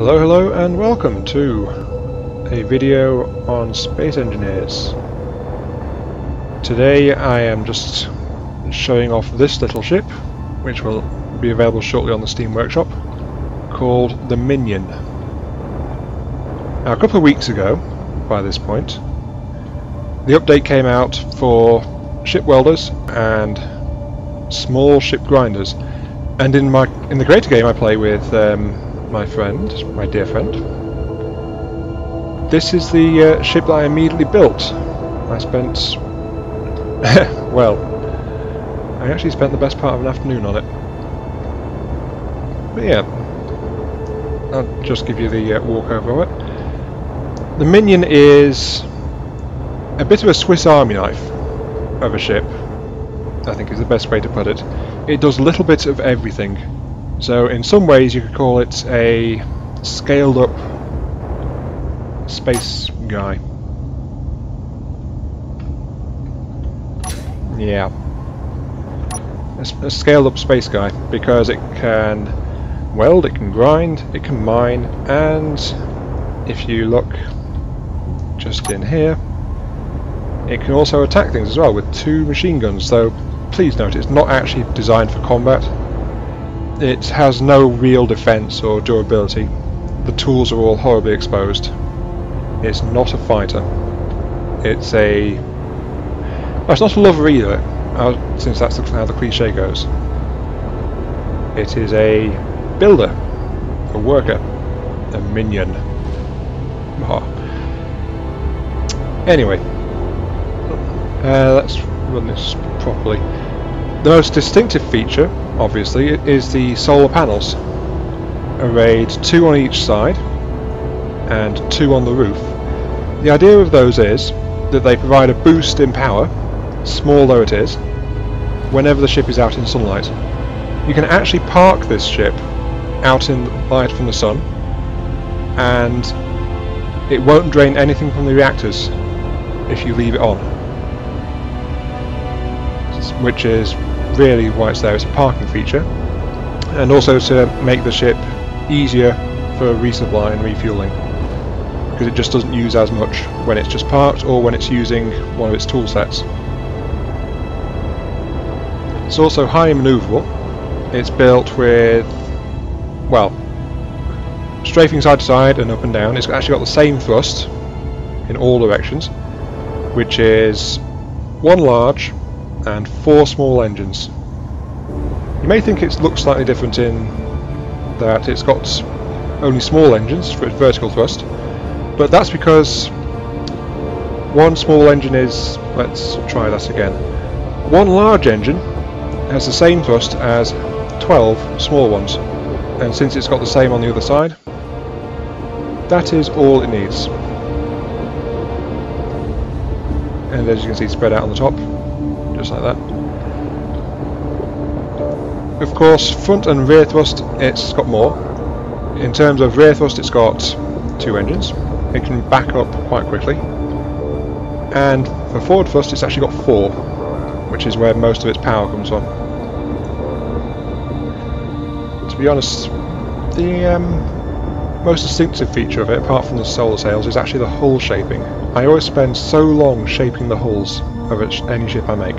Hello, hello, and welcome to a video on Space Engineers. Today I am just showing off this little ship, which will be available shortly on the Steam Workshop, called the Minion. Now, a couple of weeks ago, by this point, the update came out for ship welders and small ship grinders. And in my in the greater game I play with um, my friend, my dear friend, this is the uh, ship that I immediately built. I spent, well, I actually spent the best part of an afternoon on it. But yeah, I'll just give you the uh, walkover of it. The Minion is a bit of a Swiss Army knife of a ship, I think is the best way to put it. It does little bits of everything. So in some ways you could call it a scaled up space guy. Yeah. A, scaled up space guy because it can weld, it can grind, it can mine, and if you look just in here, it can also attack things as well with two machine guns, though please note it's not actually designed for combat. It has no real defense or durability. The tools are all horribly exposed. It's not a fighter. It's a... Well, it's not a lover either, uh, since that's the how the cliche goes. It is a builder, a worker, a minion. Oh. Anyway, uh, let's run this properly. The most distinctive feature, obviously, is the solar panels. Arrayed two on each side and two on the roof. The idea of those is that they provide a boost in power, small though it is, whenever the ship is out in sunlight. You can actually park this ship out in light from the sun and it won't drain anything from the reactors if you leave it on which is really why it's there. It's a parking feature, and also to make the ship easier for resupply and refueling, because it just doesn't use as much when it's just parked or when it's using one of its tool sets. It's also highly manoeuvrable. It's built with, well, strafing side to side and up and down. It's actually got the same thrust in all directions, which is one large and four small engines. You may think it looks slightly different in that it's got only small engines for its vertical thrust, but that's because one small engine is, let's try that again, one large engine has the same thrust as 12 small ones, and since it's got the same on the other side, that is all it needs. And as you can see spread out on the top, just like that. Of course, front and rear thrust, it's got more. In terms of rear thrust, it's got two engines. It can back up quite quickly. And for forward thrust, it's actually got four, which is where most of its power comes from. To be honest, the um, most distinctive feature of it, apart from the solar sails, is actually the hull shaping. I always spend so long shaping the hulls of any ship I make,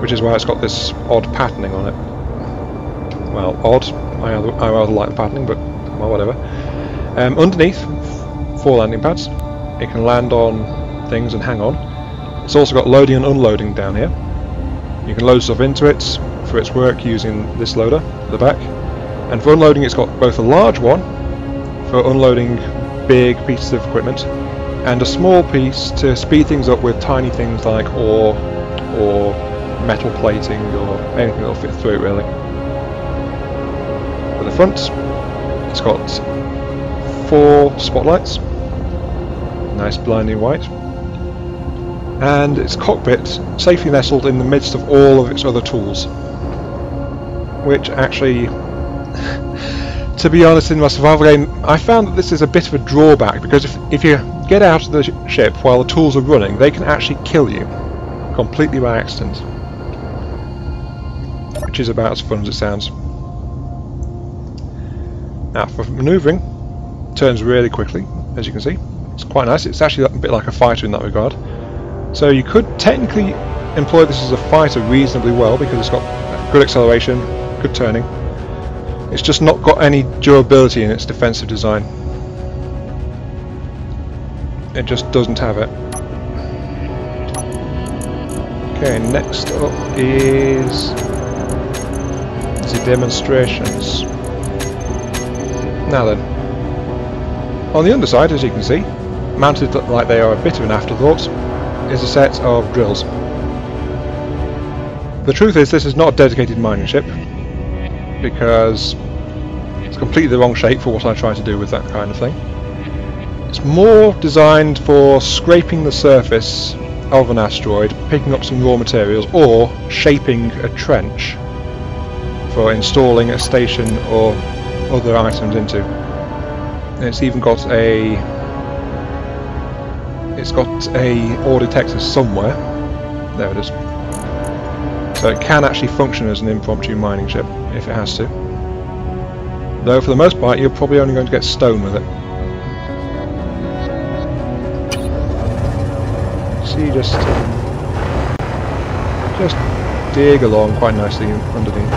which is why it's got this odd patterning on it. Well, odd, I rather, I rather like the patterning, but well, whatever. Um, underneath, four landing pads. It can land on things and hang on. It's also got loading and unloading down here. You can load stuff into it for its work using this loader at the back. And for unloading it's got both a large one for unloading big pieces of equipment and a small piece to speed things up with tiny things like ore or metal plating or anything that'll fit through it really. At the front it's got four spotlights, nice blinding white, and its cockpit safely nestled in the midst of all of its other tools, which actually to be honest in my survival game I found that this is a bit of a drawback because if, if you get out of the sh ship while the tools are running, they can actually kill you completely by accident. Which is about as fun as it sounds. Now for manoeuvring, turns really quickly, as you can see. It's quite nice. It's actually a bit like a fighter in that regard. So you could technically employ this as a fighter reasonably well because it's got good acceleration, good turning. It's just not got any durability in its defensive design. It just doesn't have it. Okay, next up is the demonstrations. Now then, on the underside, as you can see, mounted like they are a bit of an afterthought, is a set of drills. The truth is this is not a dedicated mining ship, because it's completely the wrong shape for what I try to do with that kind of thing. It's more designed for scraping the surface of an asteroid, picking up some raw materials, or shaping a trench for installing a station or other items into. And it's even got a it's got a ore detector somewhere. There it is. So it can actually function as an impromptu mining ship if it has to. Though for the most part you're probably only going to get stone with it. See just just dig along quite nicely underneath.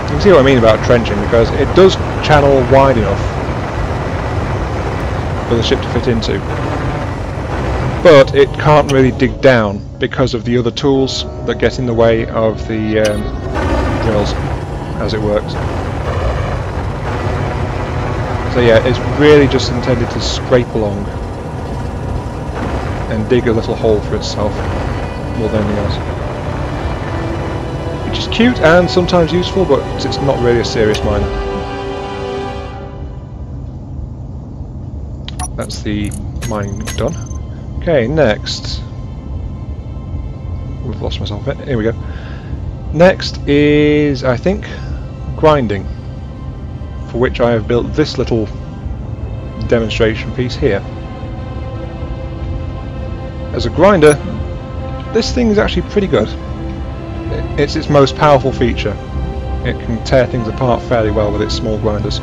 You can see what I mean about trenching because it does channel wide enough for the ship to fit into. But it can't really dig down because of the other tools that get in the way of the um, drills as it works. So yeah, it's really just intended to scrape along and dig a little hole for itself more than anything else. Which is cute and sometimes useful, but it's not really a serious miner. That's the mining done. Okay, next. We've lost myself. Here we go. Next is, I think, grinding for which I have built this little demonstration piece here. As a grinder, this thing is actually pretty good. It's its most powerful feature. It can tear things apart fairly well with its small grinders.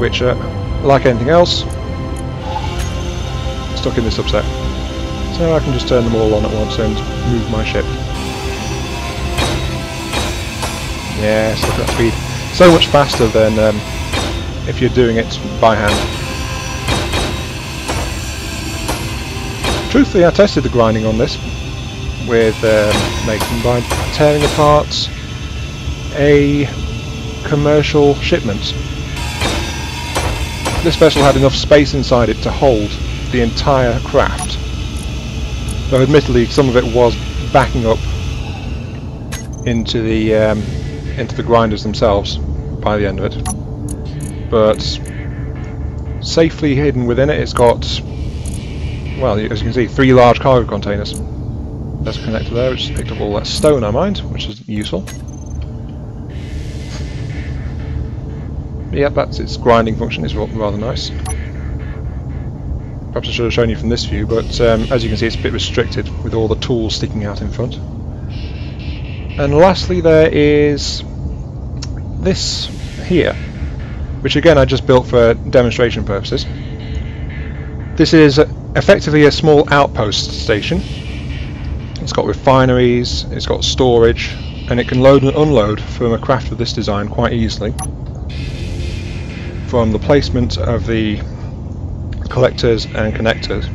Which, uh, like anything else, stuck in this upset. So I can just turn them all on at once and move my ship. Yes, look at that speed so much faster than um, if you're doing it by hand. Truthfully, I tested the grinding on this with um, Nathan by tearing apart a commercial shipment. This vessel had enough space inside it to hold the entire craft. Though admittedly some of it was backing up into the um, into the grinders themselves by the end of it. But safely hidden within it, it's got, well, as you can see, three large cargo containers. There's a connector there, which picked up all that stone I mined, which is useful. Yep, that's its grinding function, is rather nice. Perhaps I should have shown you from this view, but um, as you can see it's a bit restricted with all the tools sticking out in front. And lastly there is this here, which again I just built for demonstration purposes. This is effectively a small outpost station. It's got refineries, it's got storage, and it can load and unload from a craft of this design quite easily from the placement of the collectors and connectors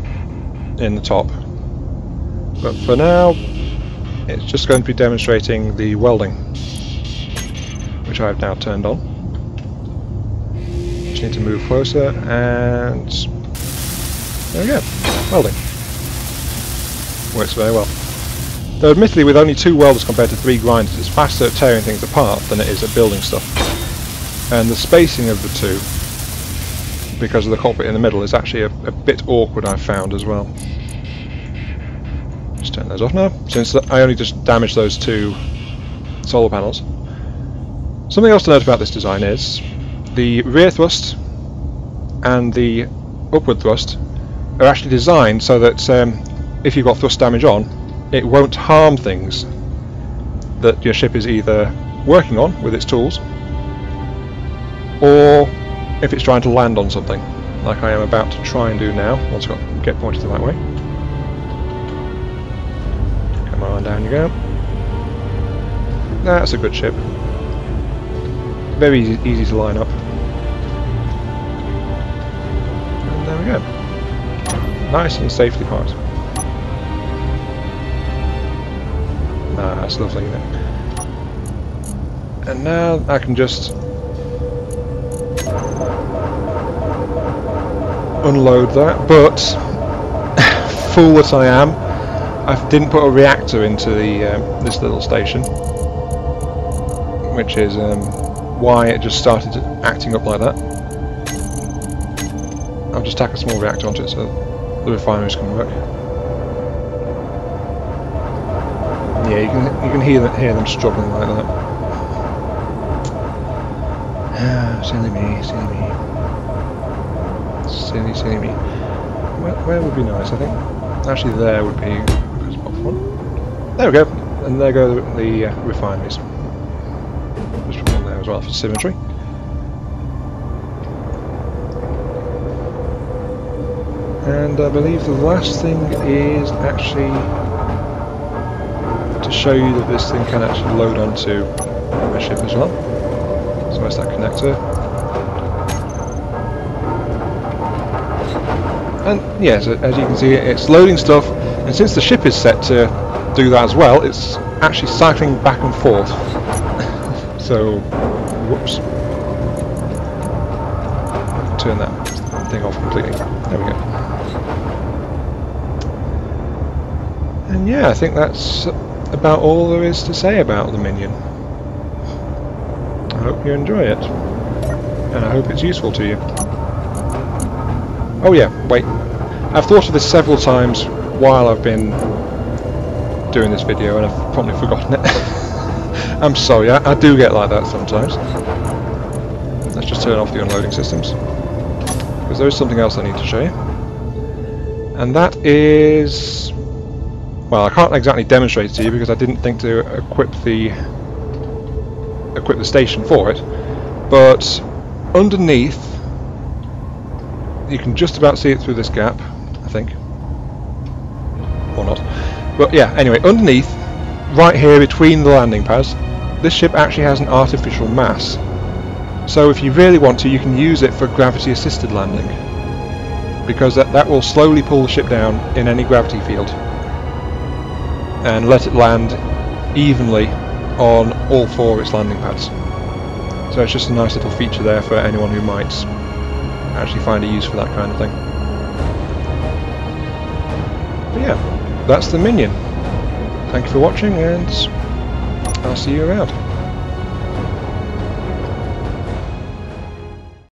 in the top. But for now, it's just going to be demonstrating the welding, which I've now turned on. Just need to move closer, and there we go, welding. Works very well. Though admittedly with only two welders compared to three grinders, it's faster at tearing things apart than it is at building stuff. And the spacing of the two because of the cockpit in the middle is actually a, a bit awkward I've found as well. Just turn those off now, since I only just damaged those two solar panels. Something else to note about this design is the rear thrust and the upward thrust are actually designed so that um, if you've got thrust damage on, it won't harm things that your ship is either working on with its tools, or if it's trying to land on something, like I am about to try and do now, once I get pointed the right way. Come on, down you go. That's a good ship. Very easy, easy to line up. And there we go. Nice and safely parked. Ah, that's lovely, isn't it? And now I can just unload that, but fool that I am, I didn't put a reactor into the um, this little station, which is um, why it just started acting up like that. I'll just tack a small reactor onto it so the refineries can work. Yeah, you can you can hear them, hear them struggling like that. Ah, silly me, silly me. Silly, silly me. Where, where would be nice? I think actually there would be. There we go, and there go the, the uh, refineries. Just put one there as well for symmetry. And I believe the last thing is actually to show you that this thing can actually load onto my ship as well. So where's that connector? And yes, as you can see, it's loading stuff, and since the ship is set to do that as well, it's actually cycling back and forth. So, whoops. Turn that thing off completely. There we go. And yeah, I think that's about all there is to say about the Minion. I hope you enjoy it. And I hope it's useful to you. Oh yeah, wait. I've thought of this several times while I've been doing this video and I've probably forgotten it. I'm sorry, I, I do get like that sometimes. Let's just turn off the unloading systems. Because there is something else I need to show you. And that is well, I can't exactly demonstrate it to you because I didn't think to equip the equip the station for it. But underneath, you can just about see it through this gap, I think, or not. But yeah, anyway, underneath, right here between the landing pads, this ship actually has an artificial mass. So if you really want to, you can use it for gravity-assisted landing, because that, that will slowly pull the ship down in any gravity field and let it land evenly on all four of its landing pads. So it's just a nice little feature there for anyone who might actually find a use for that kind of thing. But yeah, that's the Minion. Thank you for watching and I'll see you around.